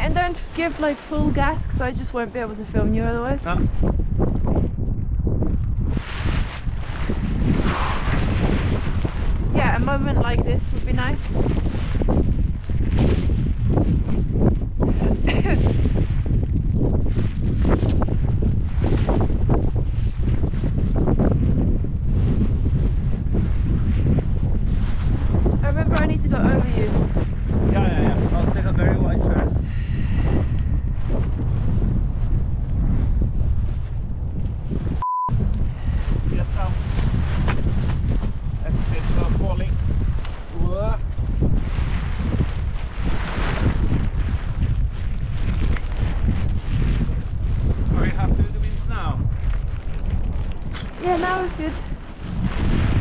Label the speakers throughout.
Speaker 1: and don't give like full gas because I just won't be able to film you otherwise. Yeah, a moment like this would be nice. I remember I need to go over you.
Speaker 2: Ja, ja, ja. I'll take a very wide turn. Get out. Exit for falling. Whoa. Are you happy with the winds now?
Speaker 1: Yeah, now it's good.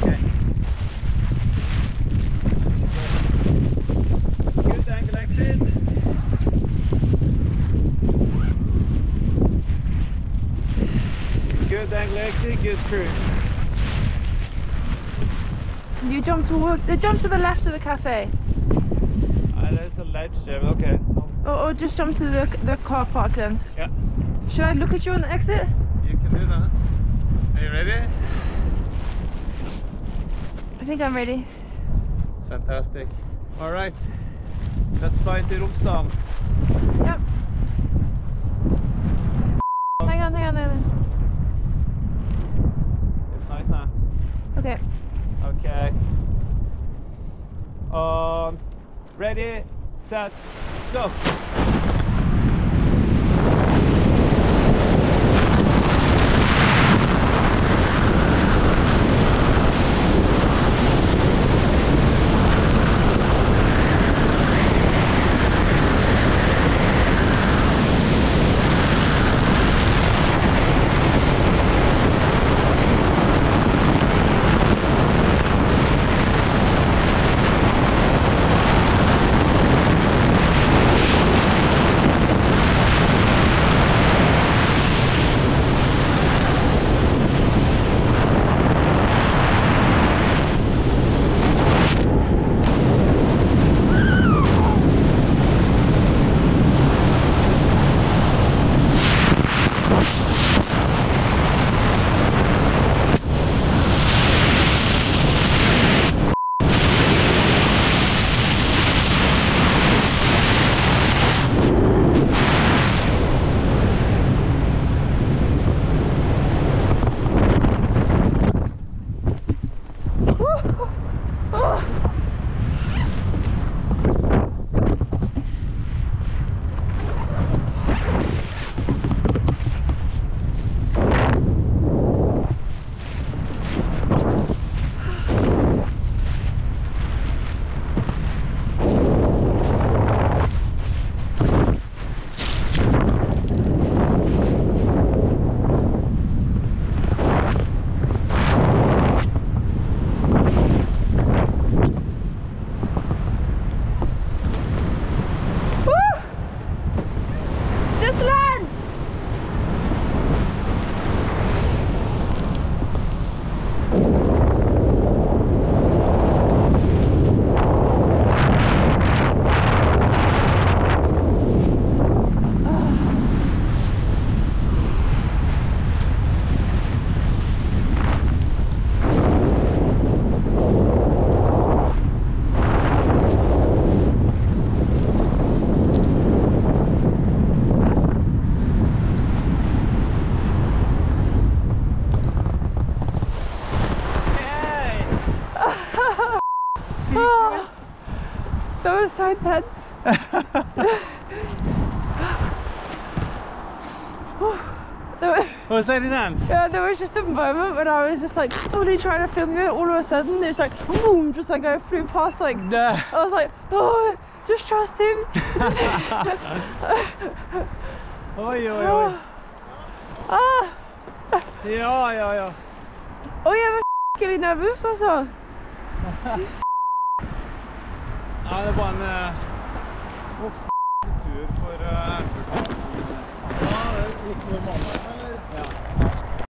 Speaker 2: Okay. Good angle exit. Good angle exit, good cruise.
Speaker 1: You jump towards, uh, jump to the left of the cafe,
Speaker 2: Ah, there's a ledge there, okay.
Speaker 1: or, or just jump to the the car park then.
Speaker 2: Yeah,
Speaker 1: Should I look at you on the exit?
Speaker 2: you can do that. Are you ready?
Speaker 1: I think I'm ready.
Speaker 2: Fantastic. All right. Let's fly to Romsdal.
Speaker 1: Yep. Hang on, hang on, hang on.
Speaker 2: It's nice now.
Speaker 1: Okay.
Speaker 2: Okay. Um, ready, set, go.
Speaker 1: So. There
Speaker 2: Was that intense?
Speaker 1: yeah, there was just a moment when I was just like totally trying to film it. All of a sudden, there's like boom, just like go flew past. Like
Speaker 2: Nah.
Speaker 1: I was like, oh, just trust him.
Speaker 2: Oi, oi, oi.
Speaker 1: ah,
Speaker 2: Ja, ja, ja.
Speaker 1: oj, jag var nervøs altså.
Speaker 2: Nei, det er bare en eh, voksen tur for eh, Ja, det er med mamma, eller? Ja.